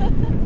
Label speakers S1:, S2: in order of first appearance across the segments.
S1: Ha ha
S2: ha.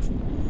S1: friends.